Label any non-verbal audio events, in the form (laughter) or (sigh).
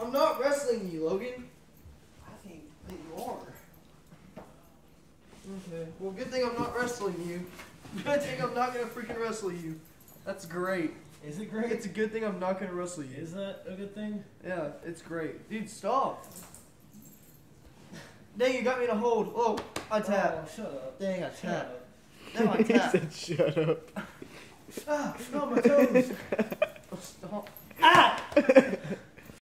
I'm not wrestling you, Logan. I think that you are. Okay. Well, good thing I'm not wrestling you. Good thing I'm not gonna freaking wrestle you. That's great. Is it great? It's a good thing I'm not gonna wrestle you. Is that a good thing? Yeah, it's great. Dude, stop. Dang, you got me to hold. Oh, I oh, tap. Oh, shut up. Dang, I tap. Now I (laughs) he said, "Shut up." Ah, not my toes. Oh, (laughs) stop. Ah! (laughs)